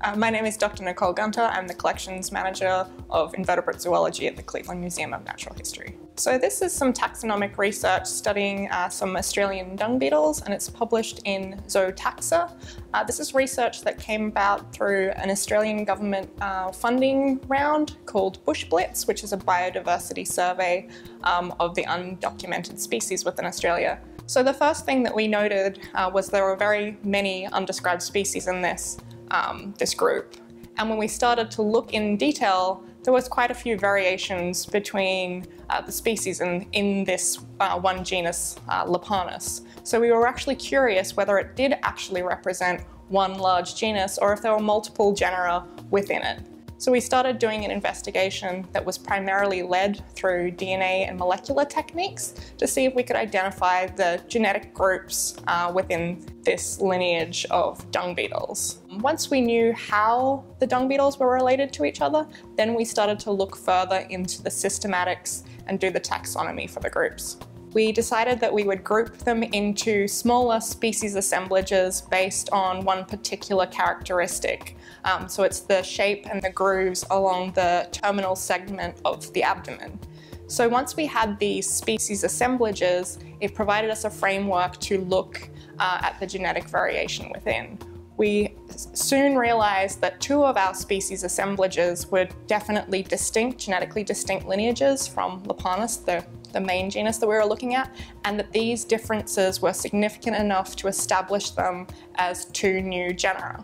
Uh, my name is Dr. Nicole Gunter. I'm the Collections Manager of Invertebrate Zoology at the Cleveland Museum of Natural History. So this is some taxonomic research studying uh, some Australian dung beetles and it's published in Zootaxa. Uh, this is research that came about through an Australian government uh, funding round called Bush Blitz, which is a biodiversity survey um, of the undocumented species within Australia. So the first thing that we noted uh, was there were very many undescribed species in this um, this group. And when we started to look in detail, there was quite a few variations between uh, the species in, in this uh, one genus, uh, Lepanus. So we were actually curious whether it did actually represent one large genus or if there were multiple genera within it. So we started doing an investigation that was primarily led through DNA and molecular techniques to see if we could identify the genetic groups uh, within this lineage of dung beetles. Once we knew how the dung beetles were related to each other, then we started to look further into the systematics and do the taxonomy for the groups we decided that we would group them into smaller species assemblages based on one particular characteristic. Um, so it's the shape and the grooves along the terminal segment of the abdomen. So once we had these species assemblages, it provided us a framework to look uh, at the genetic variation within. We soon realized that two of our species assemblages were definitely distinct, genetically distinct lineages from Lepanus, the the main genus that we were looking at, and that these differences were significant enough to establish them as two new genera.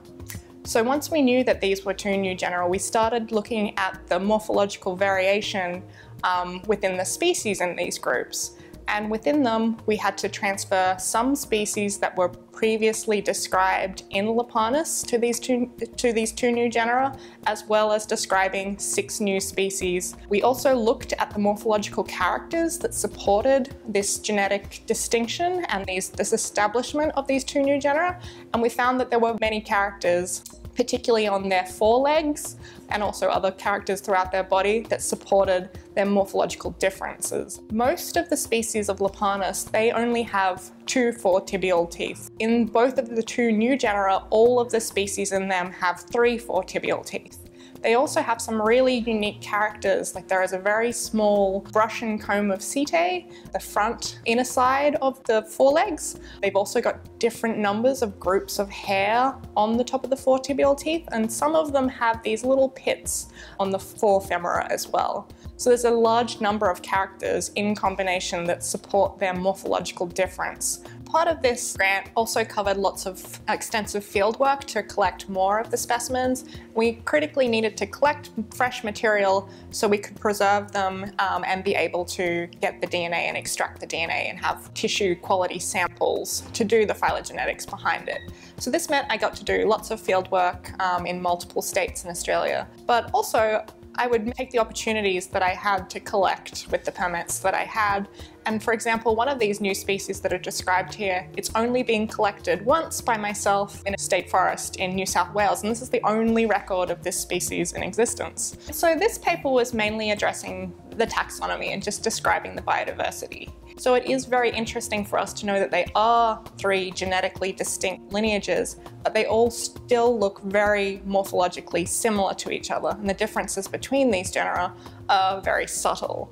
So once we knew that these were two new genera, we started looking at the morphological variation um, within the species in these groups and within them we had to transfer some species that were previously described in Lepanus to these two, to these two new genera, as well as describing six new species. We also looked at the morphological characters that supported this genetic distinction and these, this establishment of these two new genera, and we found that there were many characters particularly on their forelegs and also other characters throughout their body that supported their morphological differences. Most of the species of Lepanus, they only have two foretibial teeth. In both of the two new genera, all of the species in them have three foretibial teeth. They also have some really unique characters, like there is a very small brush and comb of setae, the front inner side of the forelegs. They've also got different numbers of groups of hair on the top of the foretibial teeth, and some of them have these little pits on the forefemora as well. So there's a large number of characters in combination that support their morphological difference. Part of this grant also covered lots of extensive field work to collect more of the specimens. We critically to collect fresh material so we could preserve them um, and be able to get the DNA and extract the DNA and have tissue quality samples to do the phylogenetics behind it. So this meant I got to do lots of field work um, in multiple states in Australia, but also I would take the opportunities that I had to collect with the permits that I had. And for example, one of these new species that are described here, it's only been collected once by myself in a state forest in New South Wales, and this is the only record of this species in existence. So this paper was mainly addressing the taxonomy and just describing the biodiversity. So it is very interesting for us to know that they are three genetically distinct lineages, but they all still look very morphologically similar to each other, and the differences between these genera are very subtle.